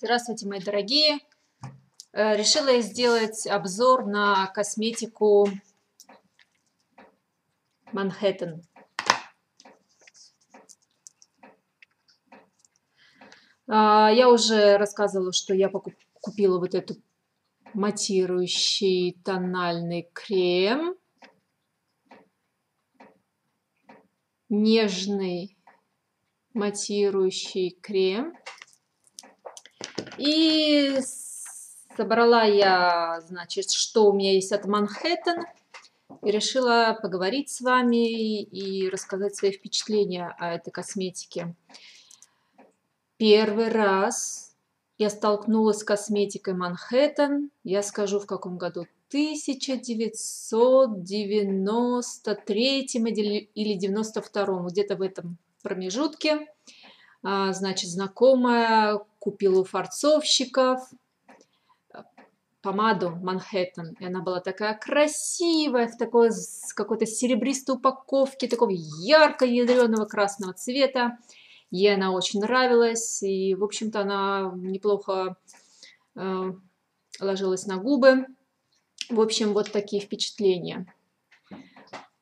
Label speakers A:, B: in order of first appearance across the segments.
A: Здравствуйте, мои дорогие! Э, решила я сделать обзор на косметику Манхэттен. А, я уже рассказывала, что я купила вот эту матирующий тональный крем. Нежный матирующий крем. И собрала я, значит, что у меня есть от Манхэттен. И решила поговорить с вами и рассказать свои впечатления о этой косметике. Первый раз я столкнулась с косметикой Манхэттен. Я скажу, в каком году. 1993 или 92 где-то в этом промежутке. А, значит, знакомая купила у фарцовщиков помаду Манхэттен. И она была такая красивая, в такой какой-то серебристой упаковке, такого ярко-ядреного красного цвета. Ей она очень нравилась, и, в общем-то, она неплохо э, ложилась на губы. В общем, вот такие впечатления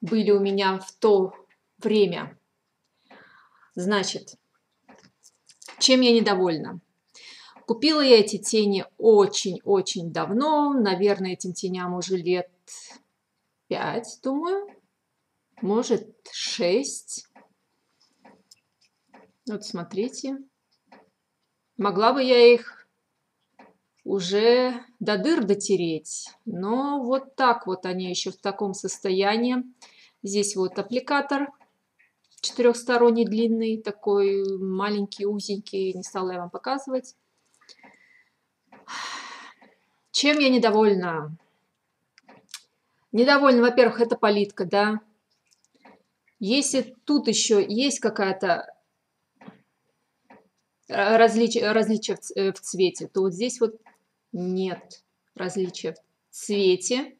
A: были у меня в то время. Значит, чем я недовольна? Купила я эти тени очень-очень давно. Наверное, этим теням уже лет 5, думаю. Может, 6. Вот смотрите. Могла бы я их уже до дыр дотереть. Но вот так вот они еще в таком состоянии. Здесь вот аппликатор четырехсторонний длинный, такой маленький, узенький, не стала я вам показывать. Чем я недовольна? Недовольна, во-первых, это палитка, да. Если тут еще есть какая-то различие, различие в цвете, то вот здесь вот нет различия в цвете.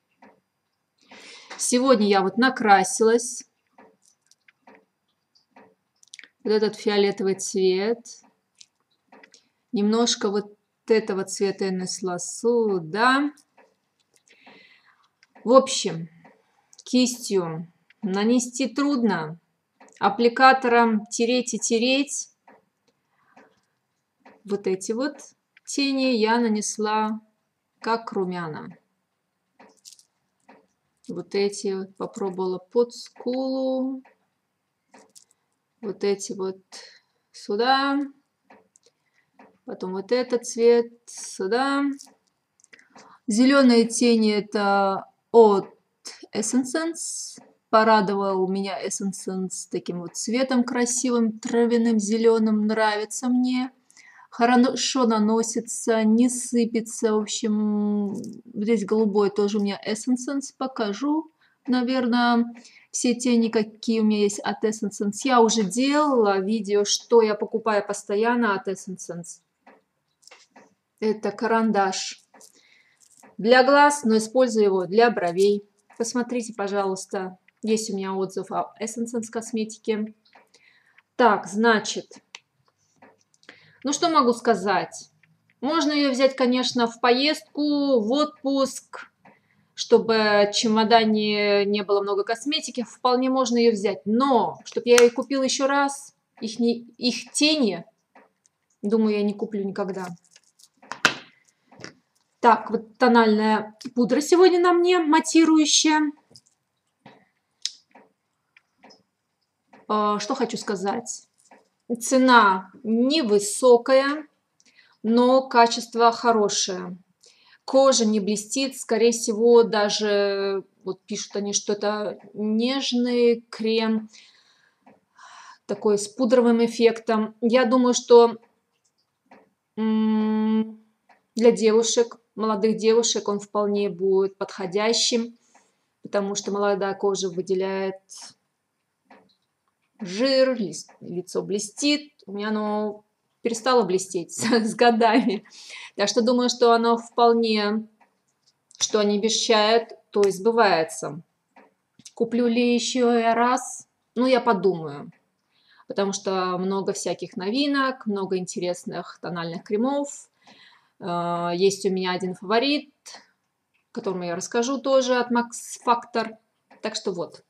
A: Сегодня я вот накрасилась вот этот фиолетовый цвет. Немножко вот этого цвета я нанесла сюда. В общем, кистью нанести трудно. Аппликатором тереть и тереть. Вот эти вот тени я нанесла как румяна. Вот эти попробовала под скулу вот эти вот сюда, потом вот этот цвет сюда. Зеленые тени это от Essence. Порадовал меня Essence таким вот цветом красивым, травяным, зеленым. Нравится мне. Хорошо наносится, не сыпется. В общем, здесь голубой тоже у меня Essence. Покажу, наверное, все тени, какие у меня есть от Essence. Я уже делала видео, что я покупаю постоянно от Essence. Это карандаш для глаз, но использую его для бровей. Посмотрите, пожалуйста, есть у меня отзыв о Essence косметике. Так, значит, ну что могу сказать? Можно ее взять, конечно, в поездку, в отпуск, чтобы в чемодане не было много косметики, вполне можно ее взять. Но, чтобы я ее купила еще раз, их, не, их тени, думаю, я не куплю никогда. Так, вот тональная пудра сегодня на мне, матирующая. А, что хочу сказать. Цена невысокая, но качество хорошее. Кожа не блестит, скорее всего, даже, вот пишут они, что это нежный крем, такой с пудровым эффектом. Я думаю, что для девушек, молодых девушек он вполне будет подходящим, потому что молодая кожа выделяет жир, лицо блестит. У меня оно перестало блестеть с, годами. Так что думаю, что оно вполне, что они обещают, то и сбывается. Куплю ли еще раз? Ну, я подумаю. Потому что много всяких новинок, много интересных тональных кремов. Э, есть у меня один фаворит, которому я расскажу тоже от Max Factor. Так что вот,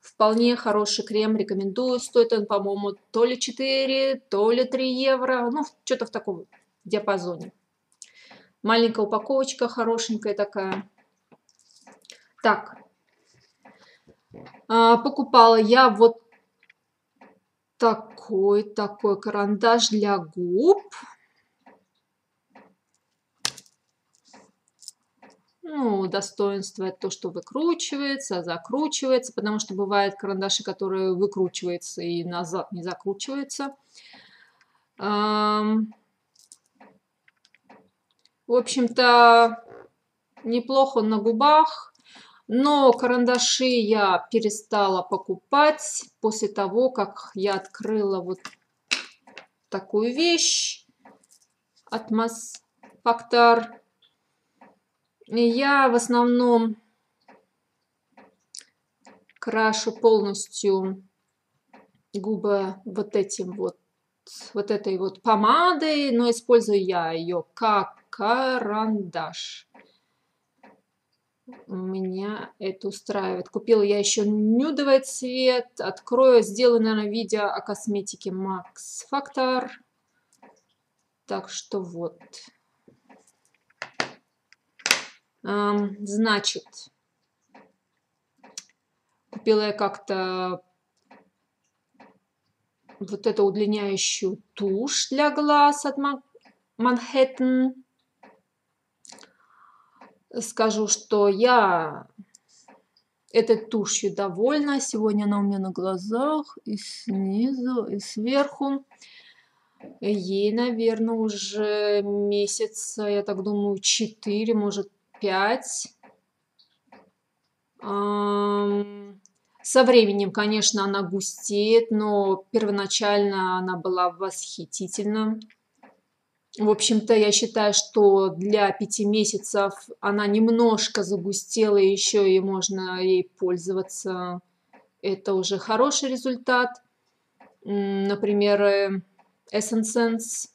A: вполне хороший крем, рекомендую. Стоит он, по-моему, то ли 4, то ли 3 евро. Ну, что-то в таком диапазоне. Маленькая упаковочка, хорошенькая такая. Так, а, покупала я вот такой, такой карандаш для губ. Ну, достоинство это то, что выкручивается, закручивается, потому что бывают карандаши, которые выкручиваются и назад не закручиваются. В общем-то, неплохо на губах, но карандаши я перестала покупать после того, как я открыла вот такую вещь от Factor я в основном крашу полностью губы вот этим вот, вот этой вот помадой, но использую я ее как карандаш. Меня это устраивает. Купила я еще нюдовый цвет. Открою, сделаю, наверное, видео о косметике Max Factor. Так что вот. Значит, купила я как-то вот эту удлиняющую тушь для глаз от Манхэттен. Скажу, что я этой тушью довольна. Сегодня она у меня на глазах и снизу, и сверху. Ей, наверное, уже месяца, я так думаю, 4, может, 5. Со временем, конечно, она густеет, но первоначально она была восхитительна. В общем-то, я считаю, что для пяти месяцев она немножко загустела, еще и можно ей пользоваться. Это уже хороший результат. Например, Essence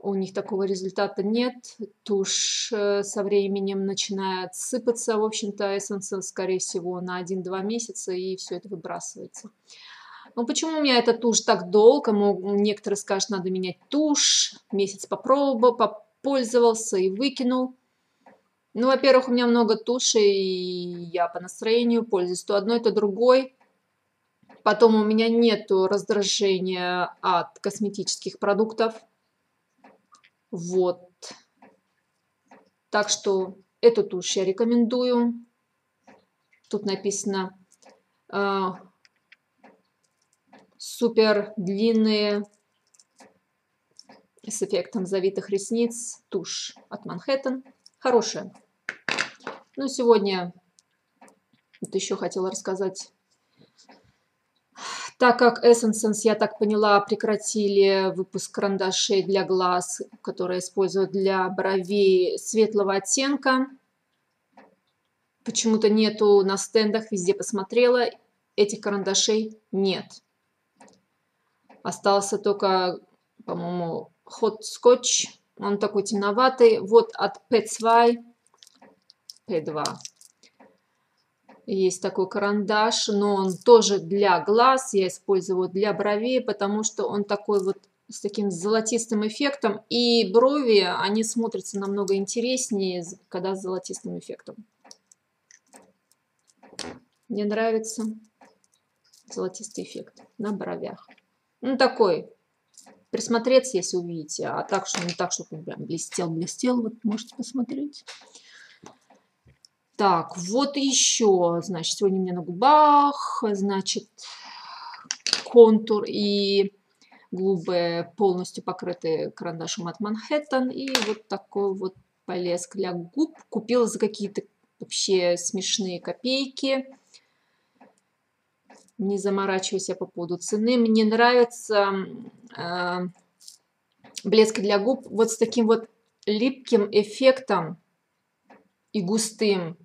A: у них такого результата нет. Тушь э, со временем начинает сыпаться. В общем-то, эссенс, скорее всего, на 1-2 месяца, и все это выбрасывается. Ну, почему у меня эта тушь так долго? Некоторые скажут, надо менять тушь. Месяц попробовал, попользовался и выкинул. Ну, во-первых, у меня много туши, и я по настроению пользуюсь то одной, то другой. Потом у меня нету раздражения от косметических продуктов. Вот. Так что эту тушь я рекомендую. Тут написано э, супер длинные с эффектом завитых ресниц тушь от Манхэттен. Хорошая. Ну, сегодня вот еще хотела рассказать так как Essence, я так поняла, прекратили выпуск карандашей для глаз, которые используют для бровей светлого оттенка. Почему-то нету на стендах, везде посмотрела, этих карандашей нет. Остался только, по-моему, Hot Scotch. Он такой темноватый. Вот от P2. P2 есть такой карандаш, но он тоже для глаз. Я использую для бровей, потому что он такой вот с таким золотистым эффектом. И брови, они смотрятся намного интереснее, когда с золотистым эффектом. Мне нравится золотистый эффект на бровях. Ну, такой, присмотреться, если увидите. А так, что не так, чтобы прям блестел-блестел, вот можете посмотреть. Так, вот еще, значит, сегодня у меня на губах, значит, контур и губы полностью покрыты карандашом от Манхэттен. И вот такой вот полезк для губ. Купила за какие-то вообще смешные копейки. Не заморачиваюсь я по поводу цены. Мне нравится э, блеск для губ вот с таким вот липким эффектом и густым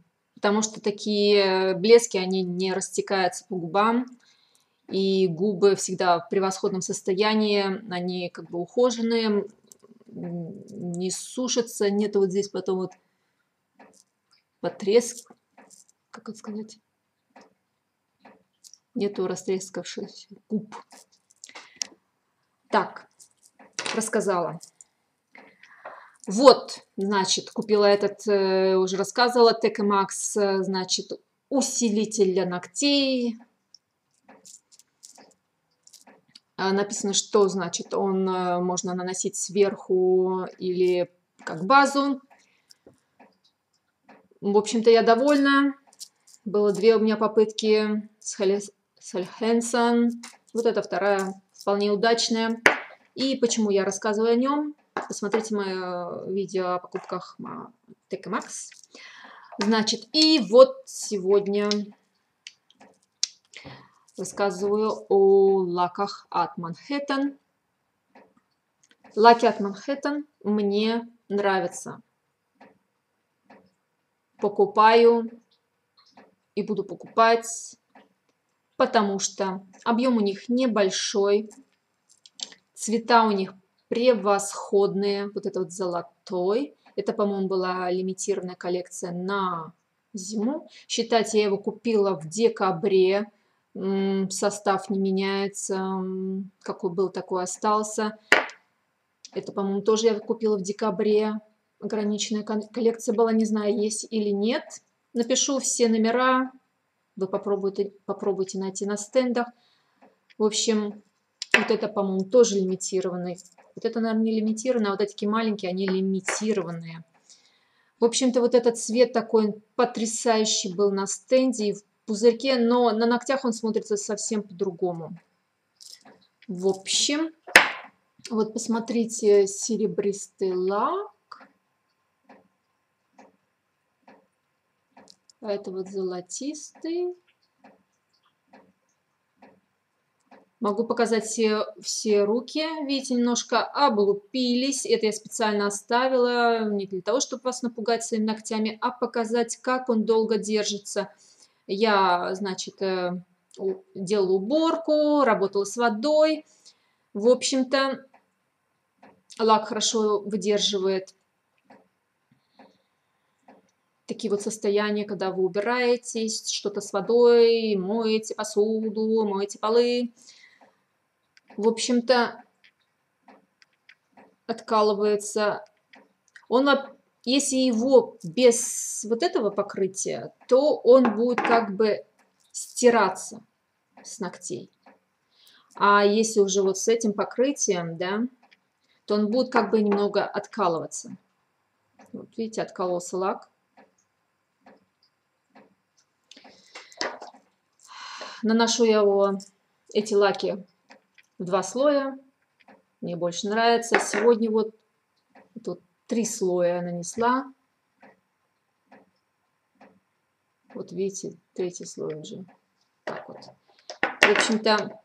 A: потому что такие блески, они не растекаются по губам, и губы всегда в превосходном состоянии, они как бы ухоженные, не сушится, нет вот здесь потом вот потреск, как это сказать, нету растрескавшихся губ. Так, рассказала. Вот, значит, купила этот, э, уже рассказывала, Текемакс, э, значит, усилитель для ногтей. А, написано, что значит он э, можно наносить сверху или как базу. В общем-то, я довольна. Было две у меня попытки с Хельхенсон. Вот эта вторая вполне удачная. И почему я рассказываю о нем? Посмотрите мое видео о покупках TK Max. Значит, и вот сегодня рассказываю о лаках от Манхэттен. Лаки от Манхэттен мне нравятся. Покупаю и буду покупать, потому что объем у них небольшой, цвета у них превосходные. Вот это вот золотой. Это, по-моему, была лимитированная коллекция на зиму. Считайте, я его купила в декабре. Состав не меняется. Какой был, такой остался. Это, по-моему, тоже я купила в декабре. Ограниченная коллекция была, не знаю, есть или нет. Напишу все номера. Вы попробуйте, попробуйте найти на стендах. В общем, вот это, по-моему, тоже лимитированный. Вот это, наверное, не лимитированный, а вот эти маленькие, они лимитированные. В общем-то, вот этот цвет такой потрясающий был на стенде и в пузырьке, но на ногтях он смотрится совсем по-другому. В общем, вот посмотрите, серебристый лак. А это вот золотистый. Могу показать все, все руки. Видите, немножко облупились. Это я специально оставила не для того, чтобы вас напугать своими ногтями, а показать, как он долго держится. Я, значит, э, делала уборку, работала с водой. В общем-то, лак хорошо выдерживает такие вот состояния, когда вы убираетесь, что-то с водой, моете посуду, моете полы в общем-то, откалывается. Он, если его без вот этого покрытия, то он будет как бы стираться с ногтей. А если уже вот с этим покрытием, да, то он будет как бы немного откалываться. Вот видите, откололся лак. Наношу я его, эти лаки в два слоя. Мне больше нравится. Сегодня вот тут три слоя нанесла. Вот видите, третий слой уже. Так вот. В общем-то,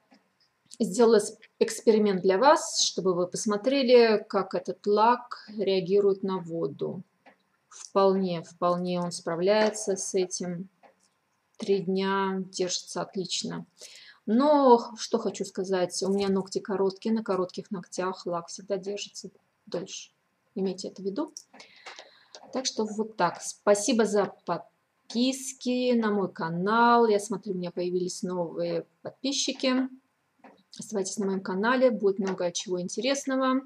A: сделала эксперимент для вас, чтобы вы посмотрели, как этот лак реагирует на воду. Вполне, вполне он справляется с этим. Три дня держится отлично. Но что хочу сказать, у меня ногти короткие, на коротких ногтях лак всегда держится дольше. Имейте это в виду. Так что вот так. Спасибо за подписки на мой канал. Я смотрю, у меня появились новые подписчики. Оставайтесь на моем канале, будет много чего интересного.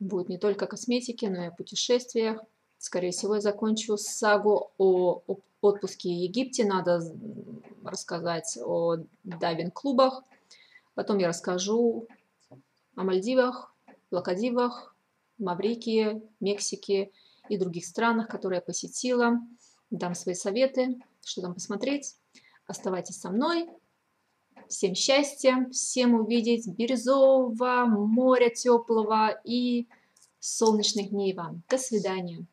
A: Будет не только косметики, но и о путешествиях. Скорее всего, я закончу сагу о, отпуске в Египте. Надо рассказать о дайвинг-клубах. Потом я расскажу о Мальдивах, Лакадивах, Маврикии, Мексике и других странах, которые я посетила. Дам свои советы, что там посмотреть. Оставайтесь со мной. Всем счастья, всем увидеть бирюзового, моря теплого и солнечных дней вам. До свидания.